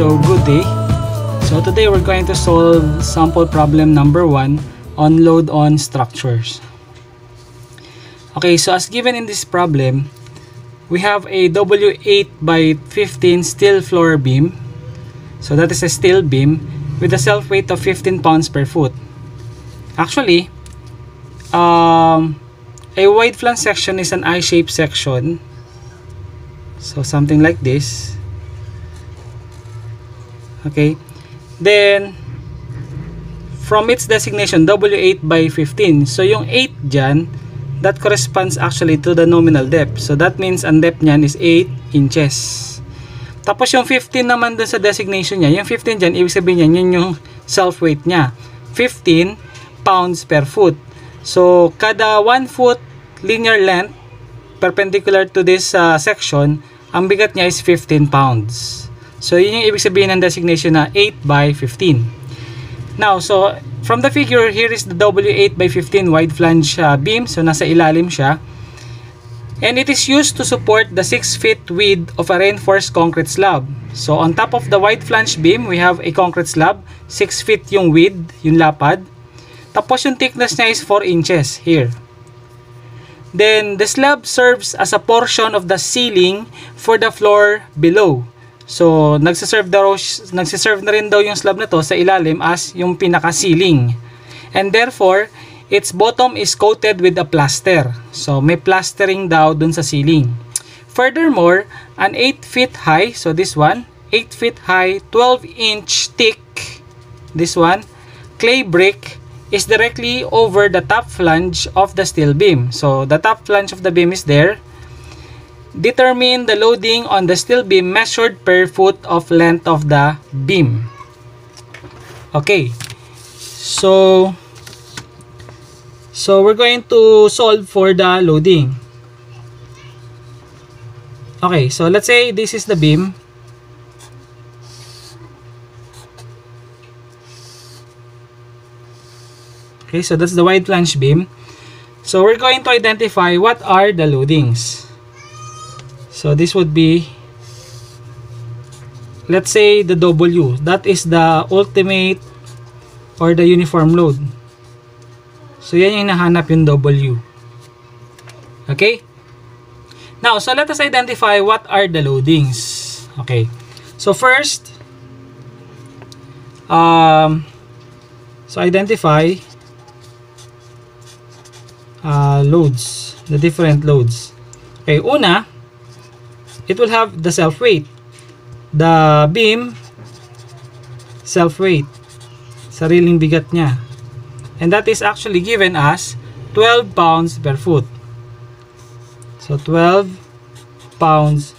So good day. So today we're going to solve sample problem number 1 on load on structures. Okay, so as given in this problem, we have a W8 by 15 steel floor beam. So that is a steel beam with a self weight of 15 pounds per foot. Actually, um, a wide flange section is an I-shaped section. So something like this okay? Then from its designation W8 by 15 so yung 8 dyan that corresponds actually to the nominal depth. So that means ang depth nyan is 8 inches. Tapos yung 15 naman dun sa designation niya yung 15 dyan ibig sabihin niya yun yung self weight niya. 15 pounds per foot. So kada 1 foot linear length perpendicular to this uh, section ang bigat niya is 15 pounds So, yun yung ibig sabihin ng designation na 8 by 15. Now, so, from the figure, here is the W8 by 15 wide flange uh, beam. So, nasa ilalim siya. And it is used to support the 6 feet width of a reinforced concrete slab. So, on top of the wide flange beam, we have a concrete slab. 6 feet yung width, yung lapad. Tapos, yung thickness niya is 4 inches here. Then, the slab serves as a portion of the ceiling for the floor below. So, nagsiserve, daw, nagsiserve na rin daw yung slab na to sa ilalim as yung pinaka-ceiling. And therefore, its bottom is coated with a plaster. So, may plastering daw dun sa ceiling. Furthermore, an 8 feet high, so this one, 8 feet high, 12 inch thick, this one, clay brick is directly over the top flange of the steel beam. So, the top flange of the beam is there Determine the loading on the steel beam measured per foot of length of the beam. Okay. So, so we're going to solve for the loading. Okay, so let's say this is the beam. Okay, so that's the wide flange beam. So we're going to identify what are the loadings. So this would be let's say the W. That is the ultimate or the uniform load. So yan yung nahanap yung W. Okay? Now, so let us identify what are the loadings. Okay. So first, um, so identify uh, loads, the different loads. Okay, una, it will have the self weight the beam self weight sariling bigat niya. And that is actually given as 12 pounds per foot. So 12 pounds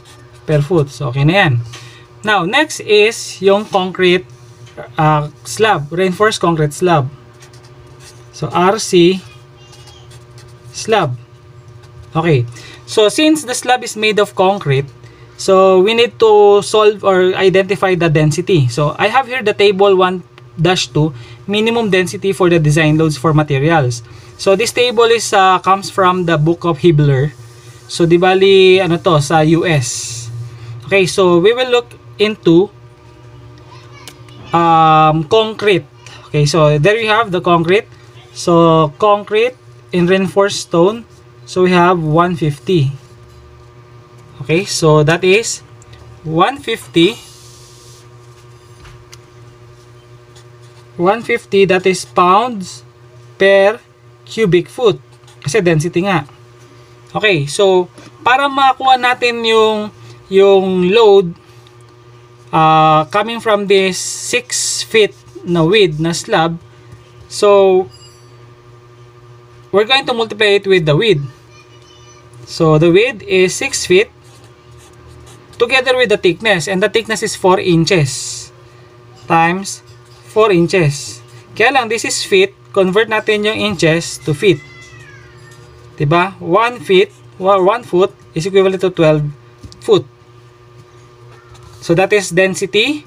per foot. So okay na yan. Now next is yung concrete uh, slab. Reinforced concrete slab. So RC slab. Okay. So since the slab is made of concrete So, we need to solve or identify the density. So, I have here the table 1-2, minimum density for the design loads for materials. So, this table is uh, comes from the book of Hibbeler. So, di bali, ano to, sa US. Okay, so, we will look into um, concrete. Okay, so, there you have the concrete. So, concrete in reinforced stone. So, we have 150. Okay, so that is 150 150 that is pounds per cubic foot kasi density nga. Okay, so para makuha natin yung yung load uh, coming from this 6 feet na width na slab so we're going to multiply it with the width. So the width is 6 feet together with the thickness and the thickness is 4 inches times 4 inches. Kaya lang this is feet. Convert natin yung inches to feet. Diba? 1 feet 1 foot is equivalent to 12 foot. So that is density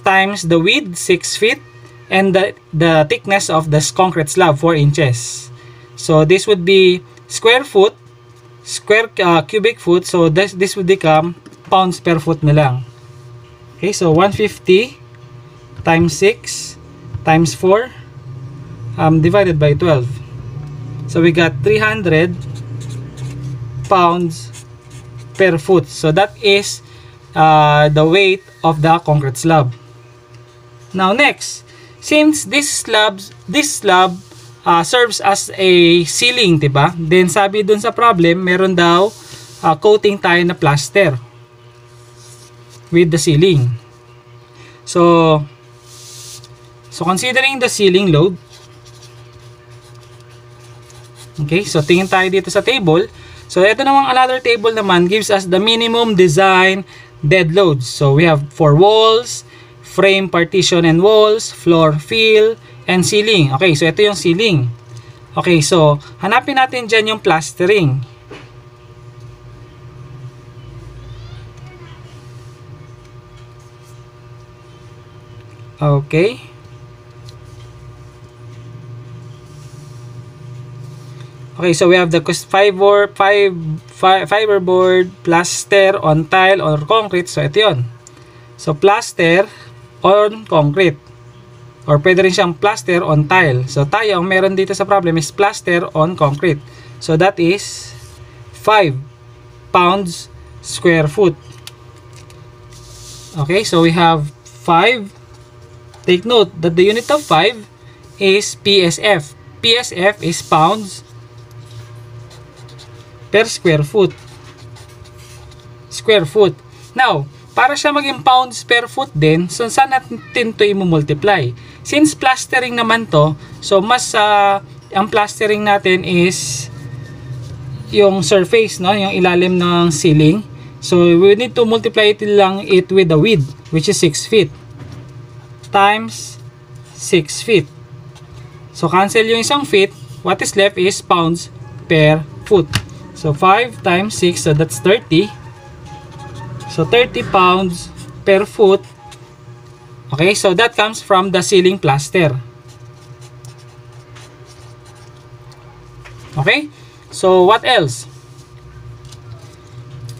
times the width 6 feet and the, the thickness of the concrete slab 4 inches. So this would be square foot square uh, cubic foot. So this, this would become pounds per foot na lang. Okay, so 150 times 6 times 4 um, divided by 12. So we got 300 pounds per foot. So that is uh, the weight of the concrete slab. Now next, since this slab, this slab uh, serves as a ceiling, 'di ba? Then sabi dun sa problem, meron daw uh, coating tayo na plaster with the ceiling. So so considering the ceiling load, Okay, so tingin tayo dito sa table. So ito namang another table naman gives us the minimum design dead loads. So we have for walls, frame partition and walls, floor fill, and ceiling. Okay, so ito yung ceiling. Okay, so hanapin natin dyan yung plastering. Okay. Okay, so we have the fiber, five, fiberboard, plaster on tile or concrete. So, ito yun. So, plaster on concrete. Or pwede rin siyang plaster on tile. So, tayo, ang meron dito sa problem is plaster on concrete. So, that is 5 pounds square foot. Okay, so we have 5. Take note that the unit of 5 is PSF. PSF is pounds per square foot. Square foot. Now, para siya maging pounds per foot din, so saan natin ito i-multiply? Since plastering naman to, so mas uh, ang plastering natin is yung surface, no? yung ilalim ng ceiling. So, we need to multiply it lang it with the width, which is 6 feet. Times 6 feet. So, cancel yung isang feet. What is left is pounds per foot. So 5 times 6, so that's 30. So 30 pounds per foot. Okay, so that comes from the ceiling plaster. Okay, so what else?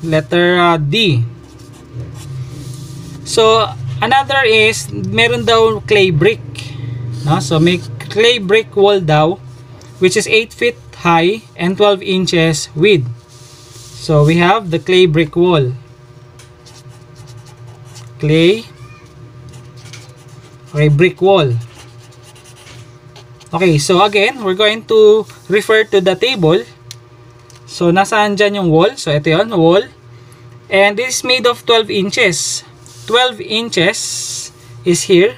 Letter uh, D. So another is meron daw clay brick. No? So may clay brick wall daw which is 8 feet high and 12 inches width. So we have the clay brick wall. Clay okay, brick wall. Okay, so again, we're going to refer to the table. So nasaan dyan yung wall? So ito yon wall. And this is made of 12 inches. 12 inches is here.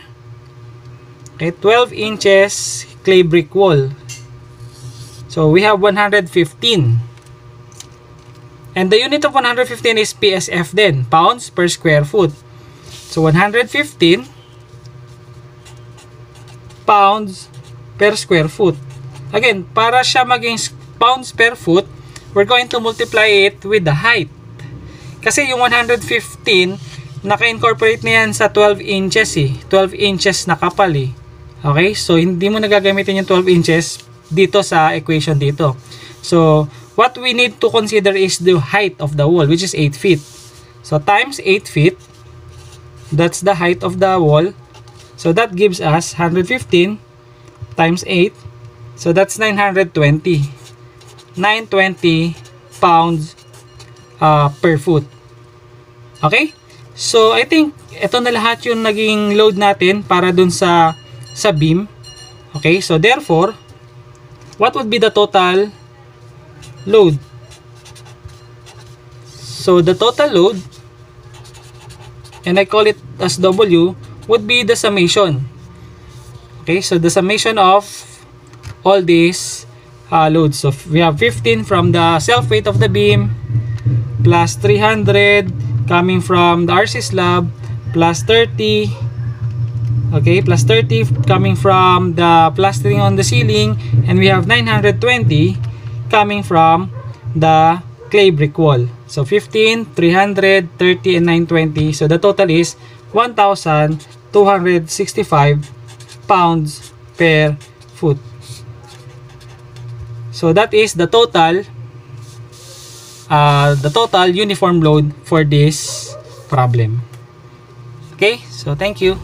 Okay, 12 inches clay brick wall. So we have 115. And the unit of 115 is PSF then, pounds per square foot. So 115 pounds per square foot. Again, para siya maging pounds per foot, we're going to multiply it with the height. Kasi yung 115, naka-incorporate na yan sa 12 inches eh. 12 inches na kapal eh. Okay? So, hindi mo nagagamitin yung 12 inches dito sa equation dito. So, what we need to consider is the height of the wall, which is 8 feet. So, times 8 feet, that's the height of the wall. So, that gives us 115 times 8. So, that's 920. 920 pounds uh, per foot. Okay? So, I think ito na lahat yung naging load natin para dun sa sa beam. Okay? So, therefore, what would be the total load? So the total load, and I call it as W, would be the summation. Okay, so the summation of all these uh, loads. So we have 15 from the self weight of the beam, plus 300 coming from the RC slab, plus 30 okay plus 30 coming from the plastering on the ceiling and we have 920 coming from the clay brick wall. So 15 300 30 and 920 so the total is 1265 pounds per foot. So that is the total uh, the total uniform load for this problem Okay? So, thank you.